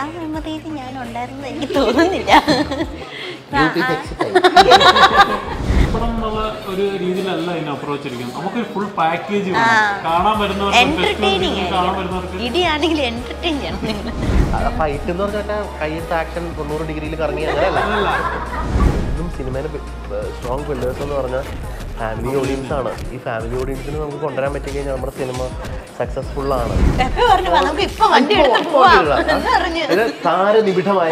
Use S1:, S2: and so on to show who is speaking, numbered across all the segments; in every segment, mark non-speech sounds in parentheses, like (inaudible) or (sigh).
S1: ആ മെമ്മറിയിൽ ഞാൻ ഉണ്ടായിരുന്നു എനിക്ക് തോന്നുന്നില്ല.
S2: ഒരു രീതിയിലല്ല ഇതിനെ അപ്രോച്ച് ഇരിക്കുന്നത്. നമുക്കൊരു ഫുൾ പാക്കേജ് കാണാൻ വരുന്നവർക്ക്
S1: ഇടിയാണെങ്കിൽ എന്റർടൈൻ ചെയ്യണം
S3: ഫൈറ്റ് എന്ന് പറഞ്ഞാൽ കയ്യത്തെ ആക്ഷൻ തൊണ്ണൂറ് ഡിഗ്രിയിൽ കറങ്ങി അങ്ങനെയല്ല. സിനിമയിലെ സ്ട്രോങ് ബിൽഡേഴ്സ് എന്ന് പറഞ്ഞാൽ ഫാമിലി ഓഡിയൻസ് ആണ്. ഈ ഫാമിലി ഓഡിയൻസിന് നമുക്ക് കൊണ്ടുവരാൻ പറ്റി കഴിഞ്ഞാൽ നമ്മുടെ സിനിമ സക്സസ്ഫുൾ ആണ്.
S1: താര പറഞ്ഞു "വാ, നമുക്ക് വണ്ടി എടുത്ത് പോവാം. എന്ന് പറഞ്ഞു
S3: ഇത് താരനിബിഡമായ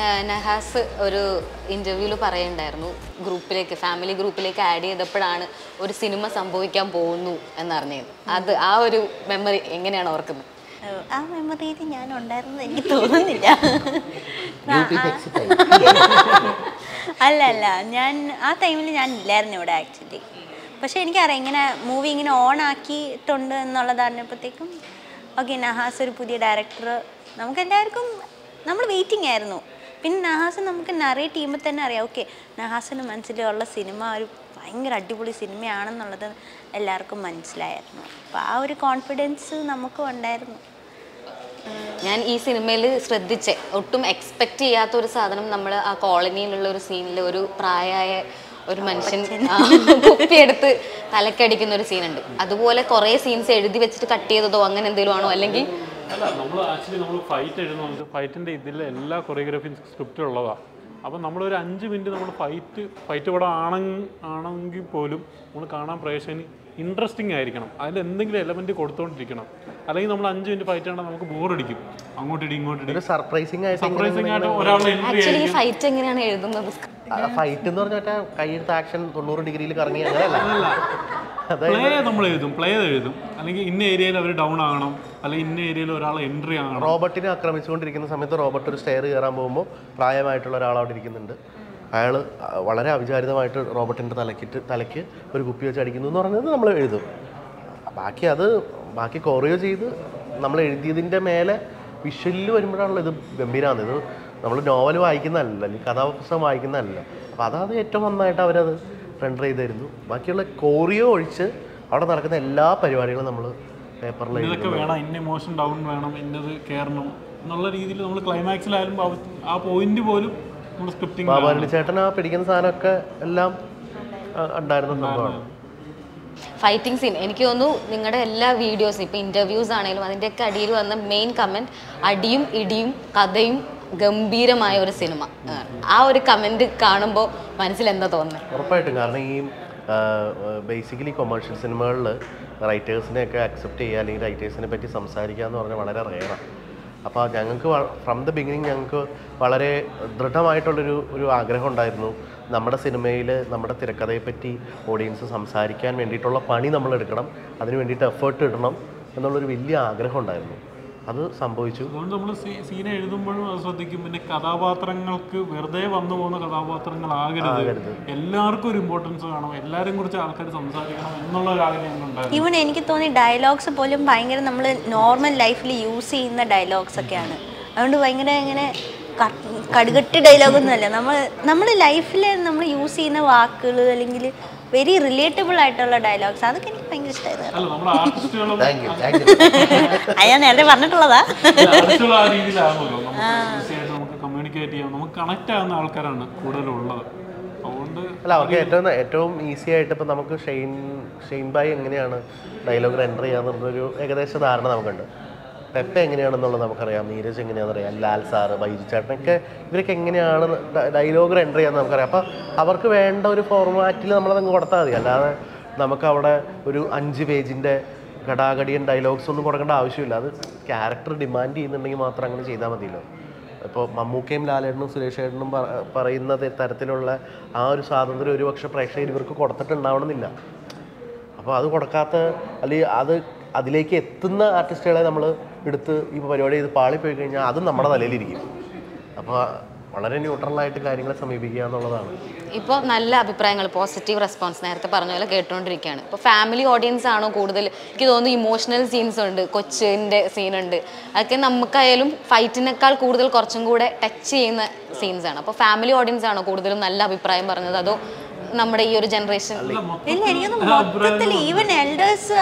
S4: ഏഹ് നഹാസ് ഒരു ഇന്റർവ്യൂവിൽ പറയുണ്ടായിരുന്നു. ഗ്രൂപ്പിലേക്ക് ഫാമിലി ഗ്രൂപ്പിലേക്ക് ആഡ് ചെയ്തപ്പോഴാണ് ഒരു സിനിമ സംഭവിക്കാൻ പോകുന്നു എന്നറിഞ്ഞത് അത് ആ ഒരു മെമ്മറി എങ്ങനെയാണ് ഓർക്കുന്നത്?
S1: ആ മെമ്മറിയിൽ ഞാൻ ഉണ്ടായിരുന്നു എനിക്ക് തോന്നുന്നില്ല. (laughs) (laughs) അല്ല അല്ല ഞാൻ ആ ടൈമിൽ ഞാൻ ഇല്ലായിരുന്നു ഇവിടെ ആക്ച്വലി പക്ഷെ എനിക്കറിയാം ഇങ്ങനെ മൂവി ഇങ്ങനെ ഓൺ ആക്കിയിട്ടുണ്ട് എന്നുള്ളത് അറിഞ്ഞപ്പോഴത്തേക്കും ഓക്കെ നഹാസ് ഒരു പുതിയ ഡയറക്ടർ നമുക്ക് എല്ലാവർക്കും നമ്മൾ വെയിറ്റിംഗ് ആയിരുന്നു. പിന്നെ നഹാസ് നമുക്ക് നറേറ്റ് ടീമിൽ തന്നെ അറിയാം ഓക്കെ നഹാസിന് മനസ്സിലുള്ള സിനിമ ഒരു ഭയങ്കര അടിപൊളി സിനിമയാണെന്നുള്ളത് എല്ലാവർക്കും മനസ്സിലായിരുന്നു. അപ്പോൾ ആ ഒരു കോൺഫിഡൻസ് നമുക്കും ഉണ്ടായിരുന്നു.
S4: ഞാൻ ഈ സിനിമയിൽ ശ്രദ്ധിച്ച്. ഒട്ടും എക്സ്പെക്ട് ചെയ്യാത്ത ഒരു സാധനം നമ്മൾ ആ കോളനിയിലുള്ള ഒരു സീനിൽ ഒരു പ്രായമായ ഒരു മനുഷ്യൻ കുപ്പിയെടുത്ത് തലക്കടിക്കുന്ന ഒരു സീനുണ്ട് അതുപോലെ കുറേ സീൻസ് എഴുതി വെച്ചിട്ട് കട്ട് ചെയ്തതോ അങ്ങനെ എന്തെങ്കിലും ആണോ അല്ലെങ്കിൽ
S2: അല്ല നമ്മൾ ആക്ച്വലി നമ്മൾ ഫൈറ്റ് ഫൈറ്റിന്റെ എല്ലാ കൊറിയോഗ്രാഫി സ്ക്രിപ്റ്റും ഉള്ളതാണ് അപ്പം നമ്മളൊരു അഞ്ച് മിനിറ്റ് നമ്മൾ ഫൈറ്റ് ഫൈറ്റ് പടം ആണെങ്കിൽ ആണെങ്കിൽ പോലും നമ്മൾ കാണാൻ പ്രേക്ഷകന് ഇൻട്രസ്റ്റിംഗ് ആയിരിക്കണം. അതിൽ എന്തെങ്കിലും എലമെന്റ് കൊടുത്തോണ്ടിരിക്കണം. അല്ലെങ്കിൽ നമ്മൾ അഞ്ച് മിനിറ്റ് ഫൈറ്റ് ആണെങ്കിൽ നമുക്ക് ബോറടിക്കും. അങ്ങോട്ടിടി ഇങ്ങോട്ടിടി
S3: ഒരു സർപ്രൈസിങ് ആയിട്ട്
S2: സർപ്രൈസിംഗ് ആയിട്ട് ഒരാൾ എൻട്രി
S4: ഫൈറ്റ് എങ്ങനെയാണ് എഴുതുന്നത്
S3: ഫൈറ്റ് എന്ന് പറഞ്ഞാൽ കയ്യത്തെ ആക്ഷൻ തൊണ്ണൂറ് ഡിഗ്രിയിൽ കറങ്ങി അങ്ങനെയല്ല.
S2: പ്ലേ നമ്മൾ എഴുതും പ്ലേ എഴുതും. അല്ലെങ്കിൽ ഇന്ന ഏരിയയിൽ അവർ ഡൗൺ ആകണം. അല്ലെങ്കിൽ ഇന്ന ഏരിയയിൽ ഒരാൾ എൻട്രി ആകണം.
S3: റോബർട്ടിനെ ആക്രമിച്ചുകൊണ്ടിരിക്കുന്ന സമയത്ത് റോബർട്ട് ഒരു സ്റ്റെയർ കയറാൻ പോകുമ്പോൾ പ്രായമായിട്ടുള്ള ഒരാൾ അവിടെ ഇരിക്കുന്നുണ്ട്. അയാൾ വളരെ അവിചാരിതമായിട്ട് റോബർട്ടിന്റെ തലക്കിട്ട് തലയ്ക്ക് ഒരു കുപ്പി വെച്ച് അടിക്കുന്നു എന്ന് പറഞ്ഞത് നമ്മൾ എഴുതും. ബാക്കി അത് ബാക്കി കൊറിയോ ചെയ്ത് നമ്മൾ എഴുതിയതിന്റെ മേലെ വിഷ്വലിൽ വരുമ്പോഴാണല്ലോ ഇത് ഗംഭീരമാണ് ഇത് നമ്മൾ നോവൽ വായിക്കുന്നതല്ല അല്ലെങ്കിൽ കഥാപുസ്തകം വായിക്കുന്നതല്ല. അപ്പോൾ അതാണ് ഏറ്റവും നന്നായിട്ട് അവരത് റെൻഡർ ചെയ്തിരുന്നു. ബാക്കിയുള്ള കോറിയോ ഒഴിച്ച് അവിടെ നടക്കുന്ന എല്ലാ പരിപാടികളും നമ്മൾ പേപ്പറിൽ
S2: ഇതൊക്കെ വേണം ഇന്ന ഇമോഷൻ ഡൗൺ വേണം ഇന്നത് കയറണം എന്നുള്ള രീതിയിൽ നമ്മൾ ക്ലൈമാക്സിലായാലും ആ പോയിന്റ് പോലും
S3: ചേട്ടൻ ആ പിടിക്കുന്ന സാധനമൊക്കെ എല്ലാം ഉണ്ടായിരുന്ന സംഭവമാണ്.
S4: ഫൈറ്റിംഗ് സീൻ എനിക്ക് തോന്നുന്നു നിങ്ങളുടെ എല്ലാ വീഡിയോസും ഇപ്പൊ ഇന്റർവ്യൂസ് ആണെങ്കിലും അതിന്റെയൊക്കെ അടിയിൽ വന്ന മെയിൻ കമന്റ് അടിയും ഇടിയും കഥയും ഗംഭീരമായ ഒരു സിനിമ ആ ഒരു കമന്റ് കാണുമ്പോൾ മനസ്സിൽ എന്താ തോന്നുന്നത്
S3: ഉറപ്പായിട്ടും. കാരണം ഈ ബേസിക്കലി കൊമേഴ്ഷ്യൽ സിനിമകളിൽ റൈറ്റേഴ്സിനെയൊക്കെ അക്സെപ്റ്റ് ചെയ്യുക അല്ലെങ്കിൽ റൈറ്റേഴ്സിനെ പറ്റി സംസാരിക്കുക എന്ന് പറഞ്ഞാൽ വളരെ റെയറാണ് അപ്പോൾ ഞങ്ങൾക്ക് ഫ്രം ദ ബിഗിനിങ് ഞങ്ങൾക്ക് വളരെ ദൃഢമായിട്ടുള്ളൊരു ഒരു ആഗ്രഹം ഉണ്ടായിരുന്നു. നമ്മുടെ സിനിമയിൽ നമ്മുടെ തിരക്കഥയെപ്പറ്റി ഓഡിയൻസ് സംസാരിക്കാൻ വേണ്ടിയിട്ടുള്ള പണി നമ്മൾ എടുക്കണം അതിന് വേണ്ടിയിട്ട് എഫേർട്ട് ഇടണം എന്നുള്ളൊരു വലിയ ആഗ്രഹം ഉണ്ടായിരുന്നു. അത് സംഭവിച്ചു.
S2: അതുകൊണ്ട് നമ്മൾ സീൻ എഴുതുമ്പോഴും അത് ശ്രദ്ധിക്കും. പിന്നെ കഥാപാത്രങ്ങൾക്ക് വെറുതെ വന്നു പോകുന്ന കഥാപാത്രങ്ങൾ കഥാപാത്രങ്ങളാകരുത് എല്ലാവർക്കും ഒരു ഇമ്പോർട്ടൻസ് വേണം എല്ലാവരെയും കുറിച്ച് ആൾക്കാർ സംസാരിക്കണം എന്നുള്ള ഒരു ആഗ്രഹം
S1: ഈവൻ എനിക്ക് തോന്നി ഡയലോഗ്സ് പോലും ഭയങ്കര നമ്മൾ നോർമൽ ലൈഫിൽ യൂസ് ചെയ്യുന്ന ഡയലോഗ്സ് ഒക്കെയാണ്. അതുകൊണ്ട് ഭയങ്കര ഇങ്ങനെ കടുകട്ടി ഡയലോഗൊന്നുമല്ല നമ്മൾ നമ്മൾ ലൈഫിൽ നമ്മൾ യൂസ് ചെയ്യുന്ന വാക്കുകൾ അല്ലെങ്കിൽ വെരി റിലേറ്റബിൾ ആയിട്ടുള്ള ഡയലോഗ്സ് അതൊക്കെ എനിക്ക് ഭയങ്കര ഇഷ്ടമായിരുന്നു അത് ഞാൻ നേരത്തെ പറഞ്ഞിട്ടുള്ളതാ.
S2: കമ്മ്യൂണിക്കേറ്റ് ചെയ്യാം. നമുക്ക് കണക്ട് ആകുന്ന ആൾക്കാരാണ്
S3: അല്ല അവർക്ക് ഏറ്റവും ഏറ്റവും ഈസി ആയിട്ട് ഇപ്പം നമുക്ക് ഷെയ്ൻ ഷെയ്ൻ ബായ് എങ്ങനെയാണ് ഡയലോഗ് എന്റർ ചെയ്യാന്നുള്ളൊരു ഏകദേശ ധാരണ നമുക്കുണ്ട്. പെപ്പ എങ്ങനെയാണെന്നുള്ളത് നമുക്കറിയാം. നീരജ് എങ്ങനെയാണെന്ന് അറിയാം ലാൽ സാറ് ബൈജു ചേട്ടനൊക്കെ ഇവരൊക്കെ എങ്ങനെയാണ് ഡയലോഗ് എന്റർ ചെയ്യാമെന്ന് നമുക്കറിയാം. അപ്പോൾ അവർക്ക് വേണ്ട ഒരു ഫോർമാറ്റിൽ നമ്മളതങ്ങ് കൊടുത്താൽ മതി. അല്ലാതെ നമുക്കവിടെ ഒരു അഞ്ച് പേജിന്റെ ഘടാഘടിയൻ ഡയലോഗ്സ് ഒന്നും കൊടുക്കേണ്ട ആവശ്യമില്ല. അത് ക്യാരക്ടർ ഡിമാൻഡ് ചെയ്യുന്നുണ്ടെങ്കിൽ മാത്രം അങ്ങനെ ചെയ്താൽ മതിയല്ലോ. ഇപ്പോൾ മമ്മൂക്കയും ലാലേട്ടനും സുരേഷ് ഏട്ടനും പറ- പറയുന്ന തരത്തിലുള്ള ആ ഒരു സ്വാതന്ത്ര്യം ഒരുപക്ഷെ പ്രേക്ഷകർ ഇവർക്ക് കൊടുത്തിട്ടുണ്ടാവണമെന്നില്ല. അപ്പോൾ അത് കൊടുക്കാത്ത അല്ലെങ്കിൽ അത് അതിലേക്ക് എത്തുന്ന ആർട്ടിസ്റ്റുകളെ നമ്മൾ എടുത്ത് ഈ പരിപാടി ചെയ്ത് പാളിപ്പോയി കഴിഞ്ഞാൽ അതും നമ്മുടെ തലയിലിരിക്കും. അപ്പോൾ വളരെ ന്യൂട്രലായിട്ട് കാര്യങ്ങളെ സമീപിക്കുക എന്നുള്ളതാണ്.
S4: ഇപ്പോൾ നല്ല അഭിപ്രായങ്ങൾ പോസിറ്റീവ് റെസ്പോൺസ് നേരത്തെ പറഞ്ഞ പോലെ കേട്ടുകൊണ്ടിരിക്കുകയാണ്. ഇപ്പോൾ ഫാമിലി ഓഡിയൻസ് ആണോ കൂടുതൽ? എനിക്ക് തോന്നുന്നു ഇമോഷണൽ സീൻസ് ഉണ്ട് കൊച്ചിന്റെ സീനുണ്ട് അതൊക്കെ നമുക്കായാലും ഫൈറ്റിനേക്കാൾ കൂടുതൽ കുറച്ചും കൂടെ ടച്ച് ചെയ്യുന്ന സീൻസ് ആണ്. അപ്പോൾ ഫാമിലി ഓഡിയൻസ് ആണോ കൂടുതലും നല്ല അഭിപ്രായം പറഞ്ഞത്? അതോ നമ്മുടെ ഈ ഒരു ജനറേഷൻ
S1: ഇല്ല എനിക്കൊന്നും മൊത്തത്തിൽ ഈവൻ എൽഡേഴ്സ്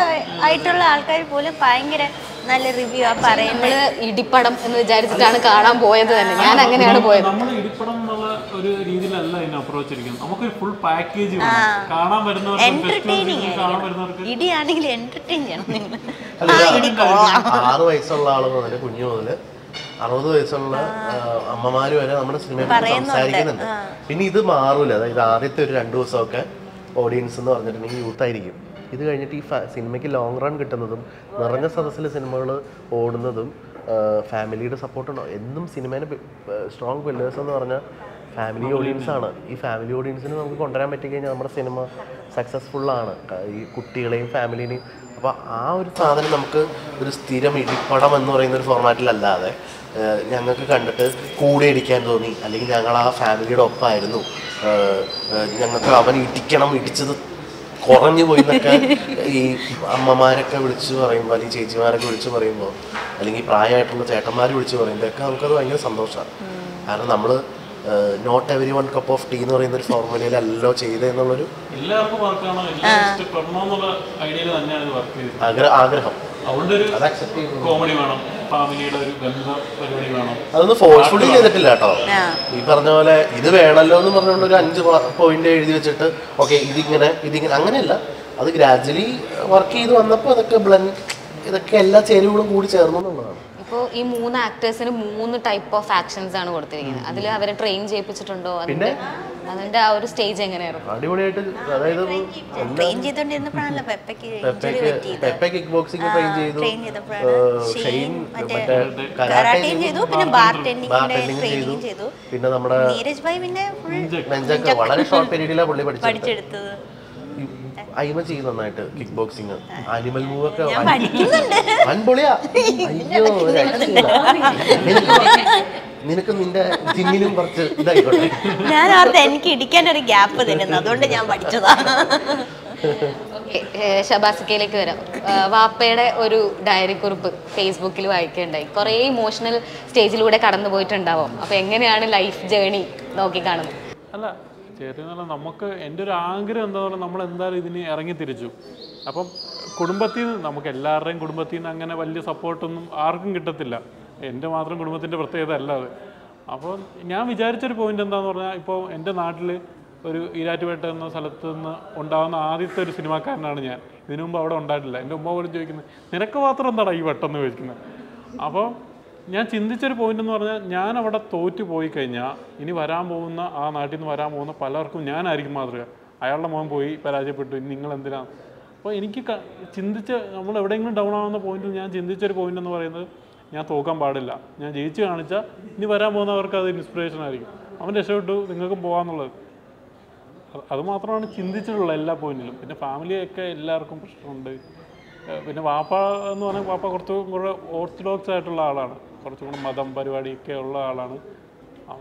S1: ആയിട്ടുള്ള ആൾക്കാർ പോലും ഭയങ്കര നല്ല റിവ്യൂ ആ പറയുന്നത്.
S4: ഇടിപ്പടം എന്ന് വിചാരിച്ചിട്ടാണ് കാണാൻ പോയത് തന്നെ. ഞാൻ അങ്ങനെയാണ് പോയത്.
S2: നമ്മൾ ഇടിപ്പടം എന്നുള്ള ഒരു രീതിയിലല്ല ഇതിനെ അപ്രോച്ച് ഇരിക്കുന്നത്. നമുക്കൊരു ഫുൾ പാക്കേജ് കാണാൻ വരുന്നവർക്ക്
S1: എന്റർടൈനിങ്
S2: കാണാൻ വരുന്നവർക്ക്.
S1: ഇടിയാണെങ്കിൽ എന്റർടൈൻ ചെയ്യണം നിങ്ങൾ.
S3: ആറ് വയസ്സുള്ള ആൾ മുതൽ കുഞ്ഞു മുതൽ അറുപത് വയസ്സുള്ള അമ്മമാര് വരെ നമ്മുടെ സിനിമയെ. സംസാരിക്കുന്നുണ്ട്. പിന്നെ ഇത് മാറൂല. അതായത് ആദ്യത്തെ ഒരു രണ്ടു ദിവസമൊക്കെ ഓഡിയൻസ് എന്ന് പറഞ്ഞിട്ടുണ്ടെങ്കിൽ യൂത്ത് ആയിരിക്കും. ഇത് കഴിഞ്ഞിട്ട് ഈ സിനിമയ്ക്ക് ലോങ് റൺ കിട്ടുന്നതും നിറഞ്ഞ സദസ്സിൽ സിനിമകൾ ഓടുന്നതും ഫാമിലിയുടെ സപ്പോർട്ടുണ്ടോ എന്നും സിനിമേനെ സ്ട്രോങ് പില്ലേഴ്സ് എന്ന് പറഞ്ഞാൽ ഫാമിലി ഓഡിയൻസ് ആണ്. ഈ ഫാമിലി ഓഡിയൻസിന് നമുക്ക് കൊണ്ടുവരാൻ പറ്റിക്കഴിഞ്ഞാൽ നമ്മുടെ സിനിമ സക്സസ്ഫുൾ ആണ്. ഈ കുട്ടികളെയും ഫാമിലിനെയും അപ്പോൾ ആ ഒരു സാധനം നമുക്ക് ഒരു സ്ഥിരം ഇടിപ്പടം എന്ന് പറയുന്ന ഒരു ഫോർമാറ്റിലല്ലാതെ ഞങ്ങൾക്ക് കണ്ടിട്ട് കൂടെ ഇടിക്കാൻ തോന്നി. അല്ലെങ്കിൽ ഞങ്ങൾ ആ ഫാമിലിയുടെ ഒപ്പമായിരുന്നു ഞങ്ങൾക്ക് അവൻ ഇടിക്കണം ഇടിച്ചത് കുറഞ്ഞു പോയി എന്നൊക്കെ ഈ അമ്മമാരൊക്കെ വിളിച്ച് പറയുമ്പോൾ അല്ലെങ്കിൽ ചേച്ചിമാരൊക്കെ വിളിച്ച് പറയുമ്പോൾ അല്ലെങ്കിൽ പ്രായമായിട്ടുള്ള ചേട്ടന്മാർ വിളിച്ച് പറയുമ്പോൾ ഒക്കെ നമുക്കത് ഭയങ്കര സന്തോഷമാണ് കാരണം നമ്മൾ not every one cup of tea എന്ന് പറയുന്ന ഒരു
S2: വർക്ക് ചെയ്തത്
S3: ആഗ്ര ആഗ്രഹം
S2: അതുകൊണ്ട് കോമഡി വേണം.
S3: അതൊന്നും ഫോഴ്സ്ഫുള്ളി ചെയ്തിട്ടില്ല കേട്ടോ. ഈ പറഞ്ഞ പോലെ ഇത് വേണമല്ലോ എന്ന് പറഞ്ഞുകൊണ്ട് ഒരു അഞ്ച് പോയിന്റ് എഴുതി വെച്ചിട്ട് ഓക്കെ ഇതിങ്ങനെ ഇതിങ്ങനെ അങ്ങനെയല്ല. അത് ഗ്രാജുവലി വർക്ക് ചെയ്ത് വന്നപ്പോൾ അതൊക്കെ ബ്ലൻഡ് ഇതൊക്കെ എല്ലാ ചേരുവകളും കൂടി ചേർന്നു എന്നുള്ളതാണ്.
S4: ഇപ്പോൾ ഈ മൂന്ന് ആക്ടേഴ്സിന് മൂന്ന് ടൈപ്പ് ഓഫ് ആക്ഷൻസ് ആണ് കൊടുത്തിരിക്കുന്നത്. അതിൽ അവരെ ട്രെയിൻ ചെയ്യിപ്പിച്ചിട്ടുണ്ടോ? അതിന്റെ അതിന്റെ ആ ഒരു സ്റ്റേജ് എങ്ങനെയായിരുന്നു?
S3: അടിപൊളിയായിട്ട് അതായത്
S1: ട്രെയിൻ ചെയ്തോണ്ടിരുന്നപ്പോഴാണല്ലോ പെപ്പയ്ക്ക് ഇഞ്ചുറി
S3: പെപ്പയ്ക്ക് പെപ്പ കിക്ക് ബോക്സിംഗ് ട്രെയിൻ ചെയ്തു.
S1: ഷെയ്ൻ കരാട്ടയും ചെയ്തു. പിന്നെ
S3: ബാർ ചെയ്തു
S1: ട്രെയിനിങ് ചെയ്തു.
S3: പിന്നെ നമ്മുടെ
S1: നീരജ് ഭായ് പിന്നെ ഫുൾ
S3: വളരെ ഷോർട്ട് പീരീഡിലാണ് പുള്ളി
S1: പഠിച്ചെടുത്തത്.
S3: അയിമ ചെയ്യും നന്നായിട്ട് കിക്ക് ബോക്സിങ് ആനിമൽ മൂവ് ഒക്കെ
S1: ഞാൻ പഠിക്കുന്നുണ്ട്.
S3: വൻപൊളിയാ അയ്യോ നിനക്ക് നിന്റെ ജിമ്മിനും കുറച്ച് ഇതായിക്കോട്ടെ.
S1: ഞാൻ ഓർത്ത് എനിക്ക് ഇടിക്കാൻ ഒരു ഗ്യാപ്പ് തരുന്നു. അതുകൊണ്ട് ഞാൻ പഠിച്ചതാ.
S4: ഓക്കെ ഷബാസിക്കയിലേക്ക് വരാം. വാപ്പയുടെ ഒരു ഡയറി കുറിപ്പ് ഫേസ്ബുക്കിൽ വായിക്കുകയുണ്ടായി കുറേ ഇമോഷണൽ സ്റ്റേജിലൂടെ കടന്നു പോയിട്ടുണ്ടാവും അപ്പോൾ എങ്ങനെയാണ് ലൈഫ് ജേണി നോക്കി കാണുന്നത്?
S2: അല്ല എന്നുള്ള നമുക്ക് എന്റെ ഒരു ആഗ്രഹം എന്താ പറയുക നമ്മൾ എന്തായാലും ഇതിന് ഇറങ്ങി തിരിച്ചു. അപ്പം കുടുംബത്തിൽ നിന്ന് നമുക്ക് എല്ലാവരുടെയും കുടുംബത്തിൽ നിന്ന് അങ്ങനെ വലിയ സപ്പോർട്ടൊന്നും ആർക്കും കിട്ടത്തില്ല. എന്റെ മാത്രം കുടുംബത്തിന്റെ പ്രത്യേകത അല്ല അത്. അപ്പോൾ ഞാൻ വിചാരിച്ചൊരു പോയിന്റ് എന്താന്ന് പറഞ്ഞാൽ ഇപ്പോൾ എന്റെ നാട്ടിൽ ഒരു ഈരാറ്റുപേട്ട എന്ന സ്ഥലത്ത് നിന്ന് ഉണ്ടാകുന്ന ആദ്യത്തെ ഒരു സിനിമാക്കാരനാണ് ഞാൻ. ഇതിനു മുമ്പ് അവിടെ ഉണ്ടായിട്ടില്ല. എന്റെ ഉമ്മ പോലും ചോദിക്കുന്നത് നിനക്ക് മാത്രം എന്താടാ ഈ വെട്ടെന്ന് ചോദിക്കുന്നത് അപ്പോൾ ഞാൻ ചിന്തിച്ചൊരു പോയിന്റ് എന്ന് പറഞ്ഞാൽ ഞാൻ അവിടെ തോറ്റു പോയി കഴിഞ്ഞാൽ ഇനി വരാൻ പോകുന്ന ആ നാട്ടിൽ നിന്ന് വരാൻ പോകുന്ന പലർക്കും ഞാനായിരിക്കും മാതൃക. അയാളുടെ മോൻ പോയി പരാജയപ്പെട്ടു. ഇനി നിങ്ങൾ എന്തിനാണ് അപ്പോൾ എനിക്ക് ചിന്തിച്ച് നമ്മൾ എവിടെയെങ്കിലും ഡൗൺ ആവുന്ന പോയിന്റിൽ ഞാൻ ചിന്തിച്ചൊരു പോയിന്റ് എന്ന് പറയുന്നത് ഞാൻ തോക്കാൻ പാടില്ല. ഞാൻ ജയിച്ച് കാണിച്ചാൽ ഇനി വരാൻ പോകുന്നവർക്ക് അത് ഇൻസ്പിറേഷൻ ആയിരിക്കും. അവൻ രക്ഷപ്പെട്ടു നിങ്ങൾക്കും പോകാമെന്നുള്ളത് അത് മാത്രമാണ് ചിന്തിച്ചിട്ടുള്ളത് എല്ലാ പോയിന്റിലും പിന്നെ ഫാമിലിയൊക്കെ എല്ലാവർക്കും പ്രശ്നമുണ്ട്. പിന്നെ വാപ്പ എന്ന് പറഞ്ഞാൽ വാപ്പ കുറച്ചും കൂടെ ഓർത്തഡോക്സ് ആയിട്ടുള്ള ആളാണ്. കുറച്ചും കൂടെ മതം പരിപാടിയൊക്കെ ഉള്ള ആളാണ്.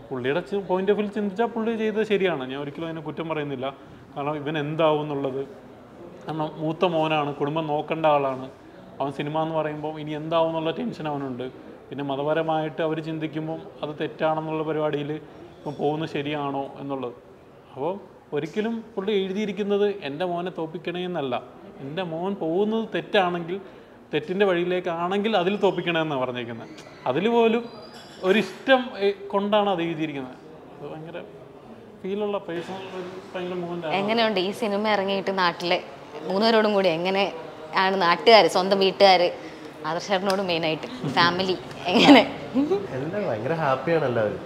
S2: പുള്ളിയുടെ പോയിന്റ് ഓഫ് വ്യൂ ചിന്തിച്ചാൽ പുള്ളി ചെയ്തത് ശരിയാണ്. ഞാൻ ഒരിക്കലും അതിനെ കുറ്റം പറയുന്നില്ല. കാരണം ഇവൻ എന്താവും എന്നുള്ളത്. കാരണം മൂത്ത മോനാണ് കുടുംബം നോക്കേണ്ട ആളാണ്. അവൻ സിനിമ എന്ന് പറയുമ്പോൾ ഇനി എന്താവും എന്നുള്ള ടെൻഷൻ അവനുണ്ട്. പിന്നെ മതപരമായിട്ട് അവർ ചിന്തിക്കുമ്പം അത് തെറ്റാണെന്നുള്ള പരിപാടിയിൽ ഇപ്പം പോകുന്നത് ശരിയാണോ എന്നുള്ളത്. അപ്പോൾ ഒരിക്കലും പുള്ളി എഴുതിയിരിക്കുന്നത് എന്റെ മോനെ തോപ്പിക്കണേ എന്നല്ല എന്റെ മോൻ പോകുന്നത് തെറ്റാണെങ്കിൽ തെറ്റിന്റെ വഴിയിലേക്കാണെങ്കിൽ അതിൽ തോപ്പിക്കണമെന്നാണ് പറഞ്ഞിരിക്കുന്നത് പറഞ്ഞേക്കുന്നത് അതിൽ പോലും ഒരിഷ്ടം കൊണ്ടാണ് അത് എഴുതിയിരിക്കുന്നത്. അത് ഭയങ്കര ഫീലുള്ള പേഴ്സണൽ ഭയങ്കര മൂവ്മെന്റ്
S4: എങ്ങനെയുണ്ട് ഈ സിനിമ ഇറങ്ങിയിട്ട് നാട്ടിലെ? മൂന്നുപേരോടും കൂടി എങ്ങനെ ആണ് നാട്ടുകാർ സ്വന്തം വീട്ടുകാർ ആദർശേട്ടനോട് മെയിനായിട്ട് ഫാമിലി എങ്ങനെ?
S3: എല്ലാം ഭയങ്കര ഹാപ്പിയാണ് എല്ലാവരും.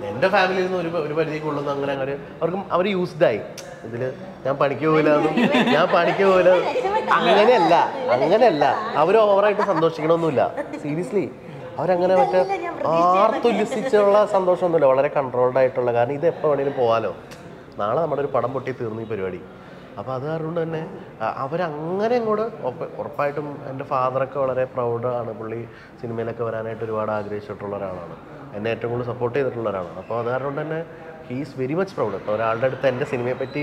S3: എന്റെ ഫാമിലിയിൽ നിന്ന് ഒരു ഒരു പരിധിക്ക് കൊള്ളുന്ന അങ്ങനെ അങ്ങനെ അവർക്കും അവർ യൂസ്ഡ് ആയി. ഇതിൽ ഞാൻ പണിക്ക് പോയില്ല ഞാൻ പണിക്ക് പോയില്ല അങ്ങനെയല്ല അങ്ങനെയല്ല. അവർ ഓവറായിട്ട് സന്തോഷിക്കണമൊന്നുമില്ല. സീരിയസ്ലി അവരങ്ങനെ മറ്റേ ആർത്തുല്ലസിച്ചുള്ള സന്തോഷമൊന്നുമില്ല. വളരെ കൺട്രോൾഡ് ആയിട്ടുള്ള. കാരണം ഇത് എപ്പോൾ വേണേലും പോകാലോ നാളെ നമ്മുടെ ഒരു പടം പൊട്ടി തീർന്നു ഈ പരിപാടി. അപ്പോൾ അത് കാരണം തന്നെ അവരങ്ങനെ അങ്ങോട്ട് ഉറപ്പ- ഉറപ്പായിട്ടും എന്റെ ഫാദറൊക്കെ വളരെ പ്രൗഡാണ് പുള്ളി സിനിമയിലൊക്കെ വരാനായിട്ട് ഒരുപാട് ആഗ്രഹിച്ചിട്ടുള്ള ഒരാളാണ്. എന്നെ ഏറ്റവും കൂടുതൽ സപ്പോർട്ട് ചെയ്തിട്ടുള്ള ഒരാളാണ്. അപ്പോൾ അത് കാരണം തന്നെ ഹീസ് വെരി മച്ച് പ്രൗഡ് ഇപ്പോൾ ഒരാളുടെ അടുത്ത് എന്റെ സിനിമയെ പറ്റി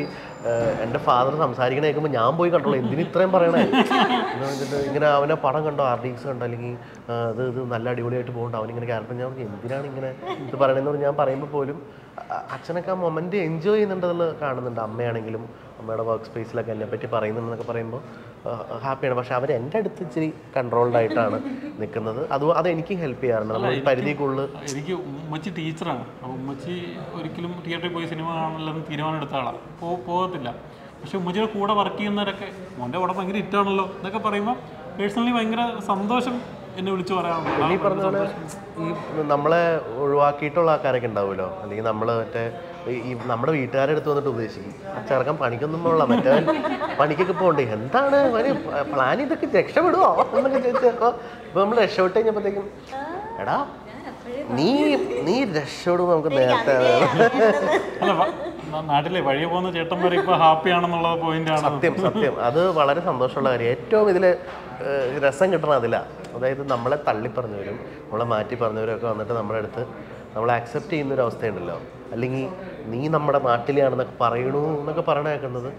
S3: എന്റെ ഫാദർ സംസാരിക്കണ കേൾക്കുമ്പോൾ ഞാൻ പോയി കണ്ടോളൂ. എന്തിനു ഇത്രയും പറയണേ? എന്ന് വെച്ചിട്ട് ഇങ്ങനെ അവനെ പടം കണ്ടോ? ആർ കണ്ടോ? അല്ലെങ്കിൽ ഇത് ഇത് നല്ല അടിപൊളിയായിട്ട് പോകണ്ടോ അവനിങ്ങനെ ക്യാരക്ടർ ഞാൻ എന്തിനാണ് ഇങ്ങനെ ഇത് പറയണമെന്ന് ഞാൻ പറയുമ്പോൾ പോലും അച്ഛനൊക്കെ ആ മൊമെന്റ് എൻജോയ് ചെയ്യുന്നുണ്ടെന്ന് കാണുന്നുണ്ട്. അമ്മയാണെങ്കിലും അമ്മയുടെ വർക്ക് സ്പേസിലൊക്കെ എന്നെ പറ്റി പറയുന്നുണ്ടെന്നൊക്കെ പറയുമ്പോൾ ഹാപ്പിയാണ്. പക്ഷെ അവർ എന്റെ അടുത്ത് ഇച്ചിരി കൺട്രോൾഡ് ആയിട്ടാണ് നിൽക്കുന്നത്. അത് അത് എനിക്ക് ഹെൽപ്പ് ചെയ്യാറുണ്ട്. നമ്മൾ പരിധി പരിധിക്കുള്ളിൽ
S2: എനിക്ക് ഉമ്മച്ചി ടീച്ചറാണ്. അപ്പോൾ ഉമ്മച്ചി ഒരിക്കലും തിയേറ്ററിൽ പോയി സിനിമ കാണില്ലെന്ന് തീരുമാനം എടുത്ത ആളാണ് പോ പോകത്തില്ല. പക്ഷെ ഉമ്മച്ചിയുടെ കൂടെ വർക്ക് ചെയ്യുന്നവരൊക്കെ മോന്റെ കൂടെ ഭയങ്കര ഹിറ്റാണല്ലോ എന്നൊക്കെ പറയുമ്പോൾ പേഴ്സണലി ഭയങ്കര സന്തോഷം എന്നെ വിളിച്ചു പറയാറുണ്ട്.
S3: ഈ പറഞ്ഞ പോലെ ഈ നമ്മളെ ഒഴിവാക്കിയിട്ടുള്ള ആൾക്കാരൊക്കെ ഉണ്ടാവുമല്ലോ. അല്ലെങ്കിൽ നമ്മൾ മറ്റേ ഈ- നമ്മുടെ വീട്ടുകാരുടെ അടുത്ത് വന്നിട്ട് ഉപദേശിക്കും. ആ ചെറുക്കൻ പണിക്കൊന്നും പോകണ്ട മറ്റവൻ പണിക്കൊക്കെ പോകണ്ടേ? എന്താണ്? ഒരു പ്ലാൻ ഇതൊക്കെ രക്ഷപ്പെടുവോ? എന്നൊക്കെ ചോദിച്ചപ്പോൾ ഇപ്പൊ നമ്മൾ രക്ഷപ്പെട്ട് കഴിഞ്ഞപ്പോഴത്തേക്കും എടാ നീ നീ രക്ഷപ്പെടുമ്പോ നമുക്ക് നേരത്തെ അറിയാം."
S2: അല്ല നാട്ടിലെ വഴി പോകുന്ന ചേട്ടന്മാർ ഹാപ്പി ആണെന്നുള്ള പോയിന്റാണ്
S3: സത്യം സത്യം. അത് വളരെ സന്തോഷമുള്ള കാര്യം. ഏറ്റവും ഇതിൽ രസം കിട്ടണം അതില. അതായത് നമ്മളെ തള്ളി പറഞ്ഞവരും നമ്മളെ മാറ്റി പറഞ്ഞവരും ഒക്കെ വന്നിട്ട് നമ്മുടെ അടുത്ത് നമ്മൾ അക്സെപ്റ്റ് ചെയ്യുന്ന ഒരു അവസ്ഥയുണ്ടല്ലോ. അല്ലെങ്കിൽ നീ നമ്മുടെ നാട്ടിലെയാണെന്നൊക്കെ പറയണു എന്നൊക്കെ പറയണ കേൾക്കുന്നത്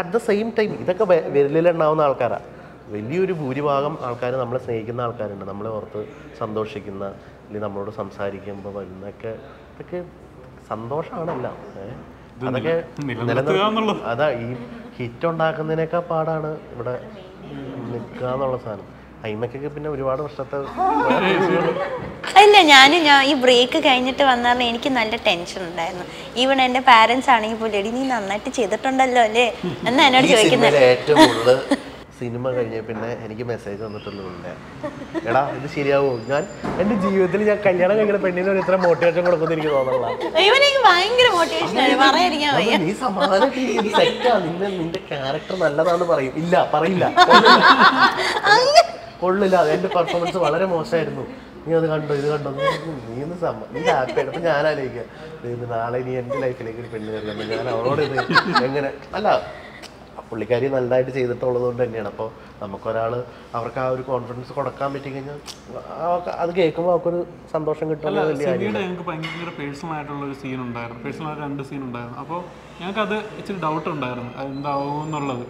S3: അറ്റ് ദ സെയിം ടൈം ഇതൊക്കെ വിരലിലുണ്ടാവുന്ന ആൾക്കാരാണ് വലിയൊരു ഭൂരിഭാഗം ആൾക്കാർ നമ്മളെ സ്നേഹിക്കുന്ന ആൾക്കാരുണ്ട്. നമ്മളെ ഓർത്ത് സന്തോഷിക്കുന്ന അല്ലെങ്കിൽ നമ്മളോട് സംസാരിക്കുമ്പോൾ വരുന്നൊക്കെ ഇതൊക്കെ സന്തോഷമാണല്ല അതൊക്കെ അതാ ഈ ഹിറ്റ് ഉണ്ടാക്കുന്നതിനേക്കാൾ പാടാണ് ഇവിടെ നിൽക്കുക എന്നുള്ള സാധനം. അയിമക്കൊക്കെ പിന്നെ ഒരുപാട് വർഷത്തെ
S1: ഇല്ല ഞാൻ ഞാൻ ഈ ബ്രേക്ക് കഴിഞ്ഞിട്ട് വന്നാൽ എനിക്ക് നല്ല ടെൻഷൻ ഉണ്ടായിരുന്നു. ഈവൺ എന്റെ പാരൻസ് ആണെങ്കിൽ പോലും എടി നീ നന്നായിട്ട് ചെയ്തിട്ടുണ്ടല്ലോ അല്ലേ? എന്നാ എന്നോട് ചോദിക്കുന്നത്
S3: ഏറ്റവും കൂടുതൽ സിനിമ കഴിഞ്ഞ പിന്നെ എനിക്ക് മെസ്സേജ് വന്നിട്ടുള്ളതുണ്ട് എടാ ഇത് ശരിയാവോ? ഞാൻ എന്റെ ജീവിതത്തിൽ ഞാൻ കല്യാണം കഴിക്കുന്ന പെണ്ണിന് ഒരു ഇത്ര മോട്ടിവേഷൻ കൊടുക്കുന്നു എനിക്ക് തോന്നുന്നില്ല നിന്റെ ക്യാരക്ടർ നല്ലതാന്ന് പറയും. ഇല്ല പറയില്ല. കൊള്ളില്ല എന്റെ പെർഫോമൻസ് വളരെ മോശമായിരുന്നു. നീ അത് കണ്ടോ ഇത് കണ്ടോ? നീ ഒന്ന് സമ്മ നീ ഹാപ്പി അപ്പൊ ഞാൻ ആലോചിക്കുക നാളെ നീ എന്റെ ലൈഫിലേക്ക് ഒരു പെണ്ണ് കയറില്ല ഞാൻ അവളോട് ഇത് എങ്ങനെ അല്ല പുള്ളിക്കാരി നല്ലതായിട്ട് ചെയ്തിട്ടുള്ളത് കൊണ്ട് തന്നെയാണ്. അപ്പോൾ നമുക്കൊരാൾ അവർക്ക് ആ ഒരു കോൺഫിഡൻസ് കൊടുക്കാൻ പറ്റി കഴിഞ്ഞാൽ അത് കേൾക്കുമ്പോൾ അവർക്കൊരു സന്തോഷം കിട്ടുന്നത് വലിയ
S2: ഞങ്ങൾക്ക് ഭയങ്കര പേഴ്സണൽ ആയിട്ടുള്ള ഒരു സീൻ ഉണ്ടായിരുന്നു. പേഴ്സണൽ ആയിട്ട് രണ്ട് സീൻ ഉണ്ടായിരുന്നു. അപ്പോൾ ഞങ്ങൾക്ക് അത് ഇച്ചിരി ഡൗട്ട് ഉണ്ടായിരുന്നു. അത് എന്താവും എന്നുള്ളത്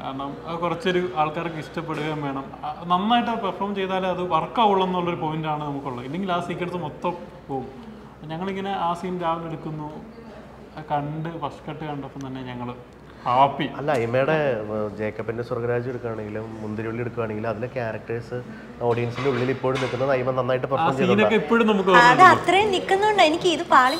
S2: കാരണം അത് കുറച്ചൊരു ആൾക്കാർക്ക് ഇഷ്ടപ്പെടുകയും വേണം. നന്നായിട്ട് പെർഫോം ചെയ്താലേ അത് വർക്ക് ആവുള്ളൂ എന്നുള്ളൊരു പോയിന്റാണ് നമുക്കുള്ളത്. ഇല്ലെങ്കിൽ ആ സീക്വൻസ് മൊത്തം പോകും ഞങ്ങളിങ്ങനെ ആ സീൻ രാവിലെ എടുക്കുന്നു. കണ്ട് ഫസ്റ്റ് കട്ട് കണ്ടപ്പോൾ തന്നെ ഞങ്ങൾ ഹാപ്പി
S3: അല്ല ഇമ്മയുടെ ജേക്കബിന്റെ സ്വർഗരാജ് എടുക്കുകയാണെങ്കിലും മുന്തിരിയുള്ളി എടുക്കുകയാണെങ്കിലും അതിലെ ക്യാരക്ടേഴ്സ് ഓഡിയൻസിന്റെ ഉള്ളിൽ ഇപ്പോഴും നിൽക്കുന്നത് അയ്മ നന്നായിട്ട് പെർഫോം ചെയ്തിട്ടുണ്ട്
S1: അത് അത്രയും നിൽക്കുന്നുണ്ട്. എനിക്ക് ഇത് പാളി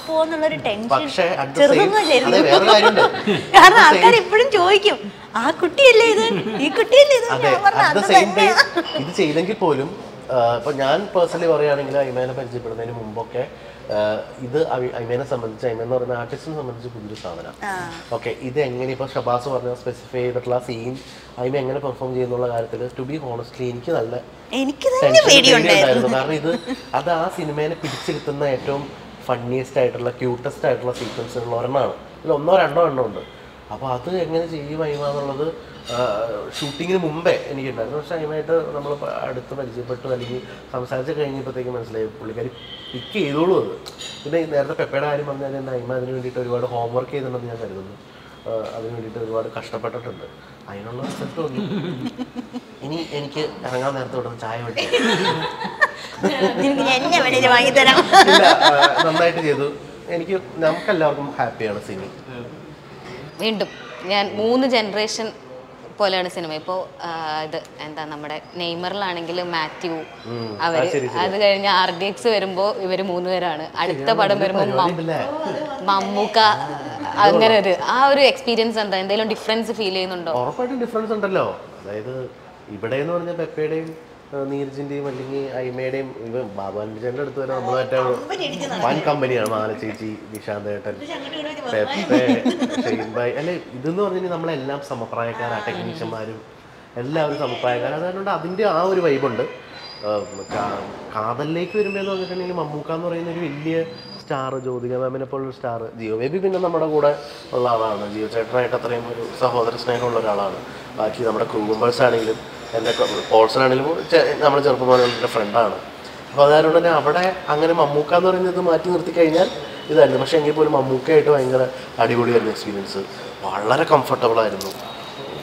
S1: ടെൻഷൻ
S3: പക്ഷേ ടെൻഷൻ
S1: ചെറുതൊന്നും കാരണം ആൾക്കാർ ഇപ്പോഴും ചോദിക്കും. ആ കുട്ടിയല്ലേ ഇത്? ഈ കുട്ടിയല്ലേ ഇത്?
S3: അതെ
S1: ഞാൻ പറഞ്ഞ
S3: സെയിം ടൈം ഇത് ചെയ്തെങ്കിൽ പോലും ആ, ഇപ്പൊ ഞാൻ പേഴ്സണലി പറയുകയാണെങ്കിൽ അയ്മേനെ പരിചയപ്പെടുന്നതിന് മുമ്പൊക്കെ ആ, ഇത് അയ്മേനെ അയിമേനെ സംബന്ധിച്ച് അയ്മേന്ന് എന്ന് പറയുന്ന ആർട്ടിസ്റ്റിനെ സംബന്ധിച്ച് പുതിയൊരു സാധനം. ഓക്കെ ഇത് എങ്ങനെ ഇപ്പൊ ഷബാസ് പറഞ്ഞ സ്പെസിഫൈ ചെയ്തിട്ടുള്ള സീൻ അയ്മ എങ്ങനെ പെർഫോം ചെയ്യുന്നുള്ള കാര്യത്തിൽ ടു ബി ഹോണസ്റ്റ്ലി എനിക്ക് നല്ല
S1: എനിക്ക് തന്നെ
S3: ടെൻഷൻ
S1: പേടിയുണ്ടായിരുന്നു
S3: പേടിയുണ്ടായിരുന്നു കാരണം ഇത് അത് ആ സിനിമേനെ പിടിച്ചിരുത്തുന്ന ഏറ്റവും ഫണ്ണിയസ്റ്റ് ആയിട്ടുള്ള ക്യൂട്ടസ്റ്റ് ആയിട്ടുള്ള സീക്വൻസുകൾ ഒരെണ്ണമാണ് ഇതിൽ ഒന്നോ രണ്ടോ എണ്ണം ഉണ്ട്. അപ്പോൾ അത് എങ്ങനെ ചെയ്യും അയിമ എന്നുള്ളത് ഷൂട്ടിങ്ങിന് മുമ്പേ എനിക്കുണ്ടായിരുന്നു. പക്ഷേ അയിമായിട്ട് നമ്മൾ അടുത്ത് പരിചയപ്പെട്ടു അല്ലെങ്കിൽ സംസാരിച്ച് കഴിഞ്ഞപ്പോഴത്തേക്ക് മനസ്സിലായി പുള്ളിക്കാരി പിക്ക് ചെയ്തോളൂ അത്. പിന്നെ നേരത്തെ പെപ്പയുടെ കാര്യം പറഞ്ഞാൽ എന്റെ അയിമ അതിന് വേണ്ടിയിട്ട് ഒരുപാട് ഹോം വർക്ക് ചെയ്തിട്ടുണ്ടെന്ന് ഞാൻ കരുതുന്നു. അതിന് വേണ്ടിയിട്ട് ഒരുപാട് കഷ്ടപ്പെട്ടിട്ടുണ്ട്. അതിനുള്ള റിസൾട്ട് വന്നു. ഇനി എനിക്ക് ഇറങ്ങാൻ നേരത്തെ വിടുന്ന ചായ വേണ്ടി നന്നായിട്ട് ചെയ്തു. എനിക്ക് നമുക്കെല്ലാവർക്കും ഹാപ്പിയാണ് സിനി.
S4: വീണ്ടും ഞാൻ മൂന്ന് ജനറേഷൻ പോലെയാണ് സിനിമ ഇപ്പോൾ ഇത് എന്താ നമ്മുടെ നെയ്മറിലാണെങ്കിൽ മാത്യു അവർ അത് കഴിഞ്ഞ് ആർ ഡി എക്സ് വരുമ്പോൾ ഇവർ മൂന്ന് പേരാണ്. അടുത്ത പടം വരുമ്പോൾ മമ്മൂക്ക അങ്ങനെ ഒരു ആ ഒരു എക്സ്പീരിയൻസ് എന്താ എന്തെങ്കിലും ഡിഫറൻസ് ഫീൽ ചെയ്യുന്നുണ്ടോ?
S3: ഉറപ്പായിട്ടും ഡിഫറൻസ് ഉണ്ടല്ലോ. അതായത് ഇവിടെ എന്ന് പറഞ്ഞാൽ പെപ്പയുടെയും നീരജിന്റെയും അല്ലെങ്കിൽ അയിമയുടെയും ഇവ ബാബു അടുത്ത് വരെ നമ്മൾ മറ്റേ വൻ കമ്പനിയാണ് മാല ചേച്ചി നിഷാന്ത് ഏട്ടൻ. പെപ്പെ അല്ലെ ഇതെന്ന് പറഞ്ഞാൽ നമ്മളെല്ലാം സമപ്രായക്കാരാ ടെക്നീഷ്യന്മാരും എല്ലാവരും സമപ്രായക്കാരാണ് അതുകൊണ്ട് അതിന്റെ ആ ഒരു വൈബുണ്ട് കാതലിലേക്ക് വരുമ്പോൾ എന്ന് പറഞ്ഞിട്ടുണ്ടെങ്കിൽ മമ്മൂക്ക എന്ന് പറയുന്ന ഒരു വലിയ സ്റ്റാർ ജ്യോതിക മാമിനെ പോലുള്ള സ്റ്റാർ ജിയോ. ബേബി പിന്നെ നമ്മുടെ കൂടെ ഉള്ള ആളാണ്. ജിയോ ചേട്ടനായിട്ട് അത്രയും ഒരു സഹോദര സ്നേഹമുള്ള ഒരാളാണ്. ബാക്കി നമ്മുടെ ക്രൂ മെമ്പേഴ്സ് ആണെങ്കിലും എന്റെ പോൾസൺ ആണെങ്കിലും നമ്മുടെ ചെറുപ്പം മുതലുള്ള എന്റെ ഫ്രണ്ടാണ് അപ്പോൾ അതുകൊണ്ട് തന്നെ അവിടെ അങ്ങനെ മമ്മൂക്ക എന്ന് പറയുന്നത് മാറ്റി നിർത്തി കഴിഞ്ഞാൽ ഇതായിരുന്നു. പക്ഷേ എങ്കിൽ പോലും മമ്മൂക്കയായിട്ട് ഭയങ്കര അടിപൊളിയായിരുന്നു എക്സ്പീരിയൻസ് വളരെ കംഫർട്ടബിൾ ആയിരുന്നു.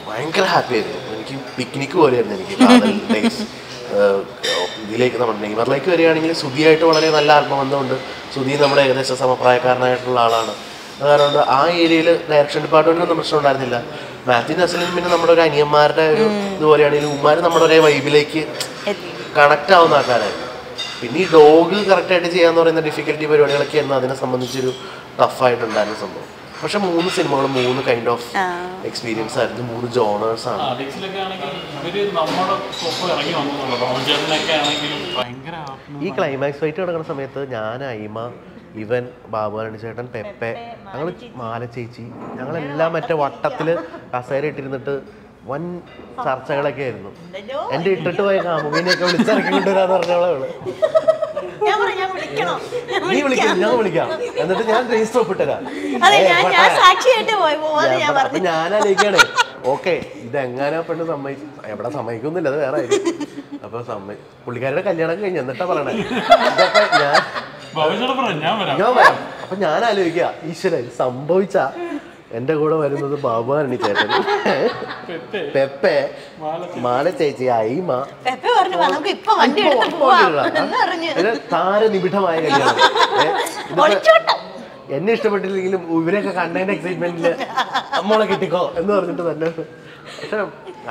S3: ഭയങ്കര ഹാപ്പി ആയിരുന്നു. എനിക്ക് പിക്നിക്ക് പോലെയായിരുന്നു എനിക്ക്. ഡേയ്സ് ഇതിലേക്ക് നമ്മുടെ നെയ്മറിലേക്ക് വരികയാണെങ്കിൽ സുധിയായിട്ട് വളരെ നല്ല ആത്മബന്ധമുണ്ട്. സുധി നമ്മുടെ ഏകദേശം സമപ്രായക്കാരനായിട്ടുള്ള ആളാണ്. അതുകൊണ്ട് ആ ഏരിയയിൽ ഡയറക്ഷൻ ഡിപ്പാർട്ട്മെന്റിനൊന്നും പ്രശ്നം ഉണ്ടായിരുന്നില്ല. മാത്യു നസലിൻ പിന്നെ നമ്മുടെ ഒരു അനിയന്മാരുടെ ഒരു ഇതുപോലെയാണെങ്കിൽ ഉമ്മാർ നമ്മുടെ ഒരേ വൈബിലേക്ക് കണക്ട് ആവുന്ന ആൾക്കാരായിരുന്നു. പിന്നെ ഈ ഡോഗ് കറക്റ്റായിട്ട് ചെയ്യാന്ന് പറയുന്ന ഡിഫിക്കൽട്ടി പരിപാടികളൊക്കെ ആയിരുന്നു അതിനെ സംബന്ധിച്ചൊരു ടഫായിട്ടുണ്ടായിരുന്ന സംഭവം. പക്ഷെ മൂന്ന് സിനിമകളും മൂന്ന് കൈൻഡ് ഓഫ് എക്സ്പീരിയൻസ് ആയിരുന്നു. മൂന്ന് ജോണേഴ്സ് ആണ്. ഈ ക്ലൈമാക്സ് ഫൈറ്റ് നടക്കുന്ന സമയത്ത് ഞാൻ അയിമ ഇവൻ ബാബുരാണി ചേട്ടൻ പെപ്പെ ഞങ്ങൾ മാല ചേച്ചി. ഞങ്ങളെല്ലാം മറ്റേ വട്ടത്തിൽ കസേര ഇട്ടിരുന്നിട്ട് വൻ ചർച്ചകളൊക്കെ ആയിരുന്നു എന്റെ ഇട്ടിട്ട് പോയ കാമുകിനെയൊക്കെ വിളിച്ചിറക്കി കൊണ്ടുവരാന്ന് പറഞ്ഞോളവൾ അവൾ
S1: ഞാൻ പറഞ്ഞു ഞാൻ വിളിക്കണോ.
S3: നീ വിളിക്കാം ഞാൻ വിളിക്കാം. എന്നിട്ട് ഞാൻ രജിസ്റ്റർ ഒപ്പിട്ടരാ
S1: അതെ ഞാൻ
S3: അപ്പൊ ഞാനാലോചിക്കാണ് ഓക്കെ ഇതെങ്ങാനാ പെണ്ണ് സമ്മതിച്ചു എവിടെ സമ്മതിക്കൊന്നുമില്ല അത് വേറെ അപ്പൊ സമ്മതി പുള്ളിക്കാരുടെ കല്യാണം കഴിഞ്ഞ് എന്നിട്ടാ പറയണേ. ഇതൊക്കെ ഞാൻ
S2: ഞാൻ വരാം.
S3: ഞാൻ വരാം. അപ്പൊ ഞാൻ ആലോചിക്കുക ഈശ്വരൻ സംഭവിച്ച എന്റെ കൂടെ വരുന്നത് ബാബുവാണി ചേട്ടൻ.
S2: പെപ്പെ.
S3: മാല ചേച്ചി. ഐമ
S1: പെപ്പ പറഞ്ഞു നമുക്ക് ഇപ്പൊ വണ്ടി എടുത്ത് പോവാം. എന്ന് പറഞ്ഞു.
S3: താരനിബിഡമായ കല്യാണം. എന്നെ ഇഷ്ടപ്പെട്ടില്ലെങ്കിലും ഇവരെയൊക്കെ കണ്ടതിന്റെ എക്സൈറ്റ്മെന്റിൽ നമ്മളെ കിട്ടിക്കോ എന്ന് പറഞ്ഞിട്ട് തന്നെ. പക്ഷെ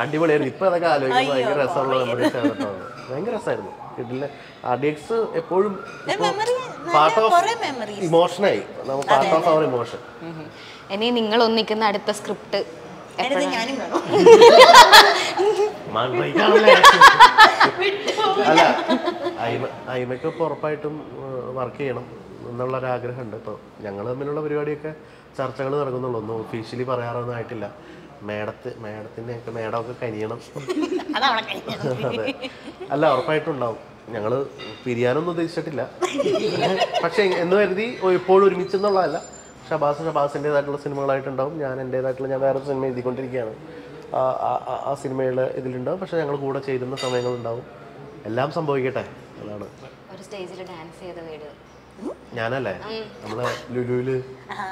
S3: അടിപൊളിയായിരുന്നു. ഇപ്പൊ അതൊക്കെ ആലോചിക്കുമ്പോൾ ഭയങ്കര രസമുള്ള മെമ്മറീസ് ആണ് കേട്ടോ. ഭയങ്കര രസമായിരുന്നു. കിട്ടില്ല. ആർ എപ്പോഴും പാർട്ട് ഓഫ്. ഇമോഷനായി പാർട്ട് ഓഫ് അവർ ഇമോഷൻ
S4: ഇനി നിങ്ങൾ ഒന്നിക്കുന്ന അടുത്ത സ്ക്രിപ്റ്റ്
S3: അല്ല അയിമയ്ക്ക് ഉറപ്പായിട്ടും വർക്ക് ചെയ്യണം എന്നുള്ള ഒരു ആഗ്രഹമുണ്ട് ഇപ്പോൾ ഞങ്ങൾ തമ്മിലുള്ള പരിപാടിയൊക്കെ ചർച്ചകൾ നടക്കുന്നുള്ളൂ ഒന്നും ഒഫീഷ്യലി പറയാറൊന്നും ആയിട്ടില്ല. മേഡത്ത് മേഡത്തിന്റെ ഒക്കെ മേഡമൊക്കെ കനിയണം. അല്ല ഉറപ്പായിട്ടും ഉണ്ടാവും ഞങ്ങൾ പിരിയാനൊന്നും ഉദ്ദേശിച്ചിട്ടില്ല. പക്ഷെ എന്ന് കരുതി എപ്പോഴും ഒരുമിച്ചെന്നുള്ളതല്ല ഷബാസ് ഷബാസിന്റെതായിട്ടുള്ള സിനിമകളായിട്ടുണ്ടാവും. ഞാൻ എന്റേതായിട്ടുള്ള ഞാൻ വേറെ സിനിമ എഴുതിക്കൊണ്ടിരിക്കുകയാണ്. ആ- സിനിമയിൽ ഇതിലുണ്ടാവും. പക്ഷേ ഞങ്ങൾ കൂടെ ചേരുന്ന സമയങ്ങളുണ്ടാവും. എല്ലാം സംഭവിക്കട്ടെ. അതാണ്.
S4: ഒരു സ്റ്റേജിൽ ഡാൻസ് ചെയ്ത വീഡിയോ.
S3: ഞാനല്ലേ? നമ്മളെ ലുലുവിൽ.
S1: ആ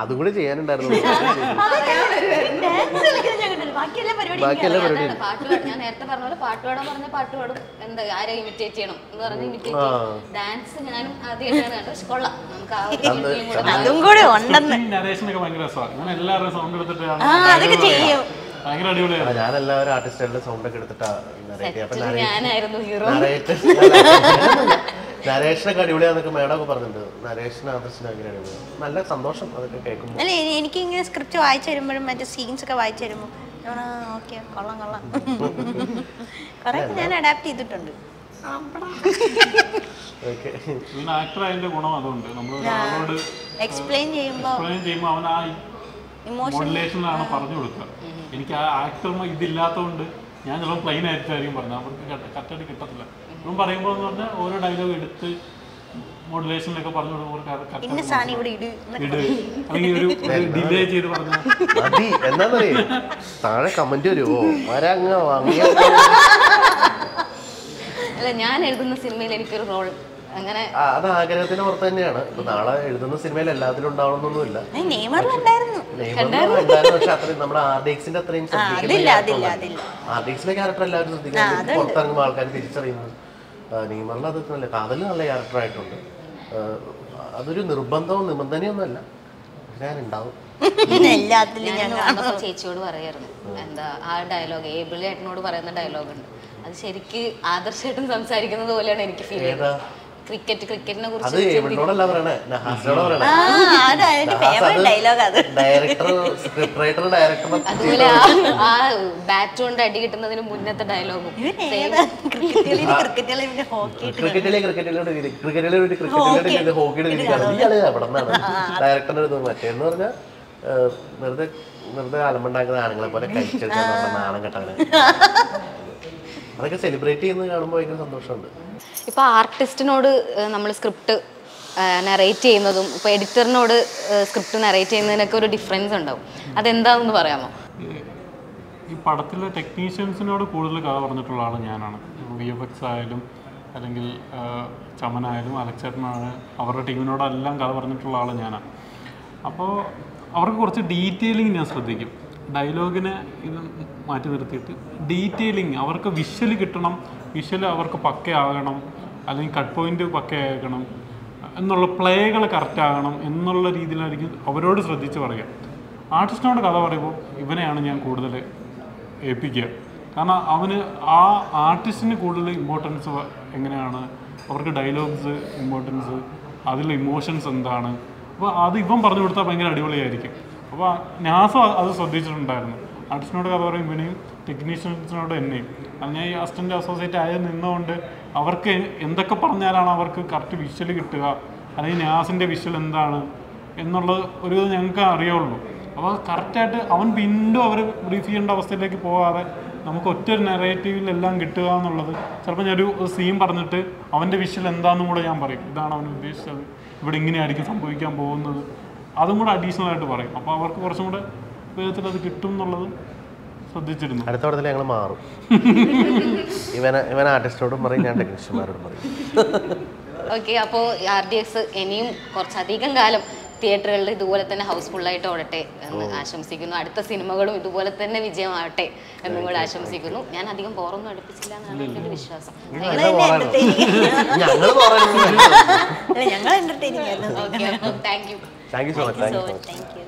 S3: അതും കൂടെ ചെയ്യാനുണ്ടായിരുന്നു.
S1: ബാക്കിയെല്ലാം പരിപാടി
S4: ഞാൻ നേരത്തെ പറഞ്ഞ പോലെ പാട്ട് പാടാൻ പറഞ്ഞ പാട്ട് പാടും. എന്താ ആരെ ഇമിറ്റേറ്റ് ചെയ്യണം എന്ന് പറഞ്ഞ് ഇമിറ്റേറ്റ് ഡാൻസ് ഞാനും ആദ്യമായിട്ടാണ് കണ്ടത്. പക്ഷെ കൊള്ളാം. നമുക്ക് ആ ഒരു രീതിയും
S1: അതും കൂടെ ഉണ്ടെന്ന്.
S2: നരേഷനൊക്കെ ഭയങ്കര രസമാണ്. ഞാൻ എല്ലാവരുടെയും സൗണ്ട് എടുത്തിട്ടാണ്
S1: ആ അതൊക്കെ ചെയ്യും.
S3: ഞാൻ എല്ലാവരും ആർട്ടിസ്റ്റുകളുടെ സൗണ്ട് ഒക്കെ എടുത്തിട്ടാ narrate ചെയ്യാ. അപ്പൊ
S4: ഞാനായിരുന്നു ഹീറോ (laughs)
S3: നരേറ്റ് നരേഷനൊക്കെ അടിപൊളിയാന്നൊക്കെ മേഡം ഒക്കെ പറഞ്ഞിട്ടുണ്ട്. നരേഷന് ആദർശന് ഭയങ്കര അടിപൊളിയാണ് നല്ല സന്തോഷം അതൊക്കെ കേൾക്കുമ്പോൾ
S1: അല്ല എനിക്ക് ഇങ്ങനെ സ്ക്രിപ്റ്റ് വായിച്ചു തരുമ്പോഴും മറ്റേ സീൻസ് ഒക്കെ വായിച്ചു ഓക്കെ കൊള്ളാം കൊള്ളാം. കുറെ ഞാൻ അഡാപ്റ്റ് ചെയ്തിട്ടുണ്ട്.
S2: ആക്ടർ അതിന്റെ ഗുണം നമ്മൾ ഒരാളോട്
S1: എക്സ്പ്ലെയിൻ ചെയ്യുമ്പോൾ
S2: എക്സ്പ്ലെയിൻ ചെയ്യുമ്പോൾ അവൻ ആ മോഡുലേഷനിലാണ് പറഞ്ഞു കൊടുക്കുക. എനിക്ക് ആ ആക്ടർ ഇതില്ലാത്തതുകൊണ്ട് ഞാൻ ചിലപ്പോൾ പ്ലെയിൻ ആയിട്ടായിരിക്കും പറഞ്ഞത്. അവർക്ക് കറക്റ്റായിട്ട് കിട്ടത്തില്ല. ഇപ്പം പറയുമ്പോൾ എന്ന് പറഞ്ഞാൽ ഓരോ ഡയലോഗ് എടുത്ത് മോഡുലേഷനിലൊക്കെ പറഞ്ഞു കൊടുക്കുമ്പോൾ
S1: ഇട്
S2: അല്ലെങ്കിൽ ഒരു (laughs) ഡിലേ ചെയ്ത് പറഞ്ഞാൽ
S3: മതി. എന്നാന്നറിയേ താഴെ കമന്റ് വരുമോ മരങ്ങ വാങ്ങിയ
S4: അല്ല ഞാൻ എഴുതുന്ന സിനിമയിൽ എനിക്കൊരു റോൾ അങ്ങനെ.
S3: അത് ആഗ്രഹത്തിന് പുറത്ത് തന്നെയാണ്. ഇപ്പൊ നാളെ എഴുതുന്ന സിനിമയിൽ എല്ലാത്തിലും ഉണ്ടാവണമെന്നൊന്നുമില്ല. പക്ഷെ അത്രയും നമ്മുടെ അത്രയും ക്യാരക്ടർ എല്ലാവരും ശ്രദ്ധിക്കുന്നത് പുറത്തിറങ്ങുമ്പോൾ ആൾക്കാർ തിരിച്ചറിയുന്നു നെയ്മറിൽ അത് നല്ല കാതൽ നല്ല ക്യാരക്ടർ ആയിട്ടുണ്ട്. അതൊരു നിർബന്ധവും നിബന്ധനയൊന്നുമല്ല (laughs) ഞാൻ ഉണ്ടാവും
S1: എല്ലാത്തിലും
S4: ഞാൻ ചേച്ചിയോട് പറയായിരുന്നു. എന്താ ആ ഡയലോഗ് ഏബിൾ ഏട്ടനോട് പറയുന്ന ഡയലോഗ് ഉണ്ട്. അത് ശരിക്ക് ആദർശേട്ടൻ സംസാരിക്കുന്നത് പോലെയാണ് എനിക്ക് ഫീൽ? ചെയ്തത്. ക്രിക്കറ്റ് ക്രിക്കറ്റിനെ
S3: അത്
S4: കുറിച്ച്
S1: ആ
S4: അതുപോലെ ബാറ്റ് കൊണ്ട് അടി കിട്ടുന്നതിന് മുന്നത്തെ ഡയലോഗും
S3: ഡയറക്ടറിന്റെ മറ്റേന്ന് പറഞ്ഞാൽ വെറുതെ വെറുതെ അലമ്പുണ്ടാക്കുന്ന ആണുങ്ങളെ പോലെ കഴിച്ചെടുക്കാൻ നാണം കെട്ടവനെ. അതൊക്കെ സെലിബ്രേറ്റ് ചെയ്യുന്നത് കാണുമ്പോൾ ഭയങ്കര സന്തോഷമുണ്ട്.
S4: ഇപ്പൊ ആർട്ടിസ്റ്റിനോട് നമ്മൾ സ്ക്രിപ്റ്റ് നറേറ്റ് ചെയ്യുന്നതും ഇപ്പൊ എഡിറ്ററിനോട് സ്ക്രിപ്റ്റ് നറേറ്റ് ചെയ്യുന്നതിനൊക്കെ ഒരു ഡിഫറൻസ് ഉണ്ടാവും. അതെന്താണെന്ന് പറയാമോ?
S2: ഈ- പടത്തിലെ ടെക്നീഷ്യൻസിനോട് കൂടുതൽ കഥ പറഞ്ഞിട്ടുള്ള ആൾ ഞാനാണ്. വി എഫ് എക്സ് ആയാലും അല്ലെങ്കിൽ ചമനായാലും അലക്സേട്ടനാണ് അവരുടെ ടീമിനോടെല്ലാം കഥ പറഞ്ഞിട്ടുള്ള ആൾ ഞാനാണ് അപ്പോൾ അവർക്ക് കുറച്ച് ഡീറ്റെയിലിംഗ് ഞാൻ ശ്രദ്ധിക്കും. ഡയലോഗിനെ ഇത് മാറ്റി നിർത്തിയിട്ട് ഡീറ്റെയിലിങ് അവർക്ക് വിഷ്വൽ കിട്ടണം വിഷ്വൽ അവർക്ക് പക്കയാകണം അല്ലെങ്കിൽ കട്ട് പോയിന്റ് പക്കയാക്കണം എന്നുള്ള പ്ലേകൾ കറക്റ്റ് ആകണം എന്നുള്ള രീതിയിലായിരിക്കും അവരോട് ശ്രദ്ധിച്ച് പറയാം ആർട്ടിസ്റ്റിനോട് കഥ പറയുമ്പോൾ ഇവനെയാണ് ഞാൻ കൂടുതൽ ഏൽപ്പിക്കുക. കാരണം അവന് ആ ആർട്ടിസ്റ്റിന് കൂടുതൽ ഇമ്പോർട്ടൻസ് എങ്ങനെയാണ്? അവർക്ക് ഡയലോഗ്സ് ഇമ്പോർട്ടൻസ് അതിലെ ഇമോഷൻസ് എന്താണ്? അപ്പോൾ അത് ഇവൻ പറഞ്ഞു കൊടുത്താൽ ഭയങ്കര അടിപൊളിയായിരിക്കും. അപ്പോൾ നാസോ അത് ശ്രദ്ധിച്ചിട്ടുണ്ടായിരുന്നു. ആർട്ടിസ്റ്റിനോട് കഥ പറയും ഇവനെയും ടെക്നീഷ്യൻസിനോട് എന്നെയും അത് ഞാൻ ഈ അസിസ്റ്റന്റ് അസോസിയേറ്റ് ആയി നിന്നുകൊണ്ട് അവർക്ക് എന്തൊക്കെ പറഞ്ഞാലാണ് അവർക്ക് കറക്റ്റ് വിഷ്വൽ കിട്ടുക? അല്ലെങ്കിൽ ന്യാസിന്റെ വിഷ്വൽ എന്താണ്? എന്നുള്ളത് ഒരു ഞങ്ങൾക്ക് അറിയുള്ളൂ. അപ്പോൾ കറക്റ്റായിട്ട് അവൻ വീണ്ടും അവർ ബ്രീഫ് ചെയ്യേണ്ട അവസ്ഥയിലേക്ക് പോകാതെ നമുക്ക് ഒറ്റ നെറേറ്റീവിലെല്ലാം കിട്ടുക എന്നുള്ളത് ചിലപ്പോൾ ഞാനൊരു സീൻ പറഞ്ഞിട്ട് അവന്റെ വിഷ്വൽ എന്താണെന്നും കൂടെ ഞാൻ പറയും. ഇതാണ് അവൻ ഉദ്ദേശിച്ചത്. ഇവിടെ ഇങ്ങനെയായിരിക്കും സംഭവിക്കാൻ പോകുന്നത്. അതും കൂടെ അഡീഷണൽ ആയിട്ട് പറയും. അപ്പോൾ അവർക്ക് കുറച്ചും കൂടെ വേഗത്തിൽ അത് കിട്ടും എന്നുള്ളത് ശ്രദ്ധിച്ചിരുന്നു.
S3: അടുത്ത പടത്തിൽ ഞങ്ങൾ മാറും. ഇവന ഇവൻ ആർട്ടിസ്റ്റോടും പറയും ഞാൻ ടെക്നീഷ്യന്മാരോടും പറയും.
S4: ഓക്കെ അപ്പോൾ ആർ ഡി എക്സ് ഇനിയും കുറച്ചധികം കാലം തിയേറ്ററുകളിൽ ഇതുപോലെ തന്നെ ഹൗസ്ഫുള്ളായിട്ട് ഓടട്ടെ എന്ന് ആശംസിക്കുന്നു. അടുത്ത സിനിമകളും ഇതുപോലെ തന്നെ വിജയമാവട്ടെ എന്നും കൂടെ ആശംസിക്കുന്നു. ഞാൻ അധികം ബോറൊന്നും അടുപ്പിച്ചില്ല എന്നാണ് എന്റെ ഒരു വിശ്വാസം.
S1: ഞങ്ങൾ
S4: thank you
S3: thank you so much thank
S1: so
S3: so much
S1: thank you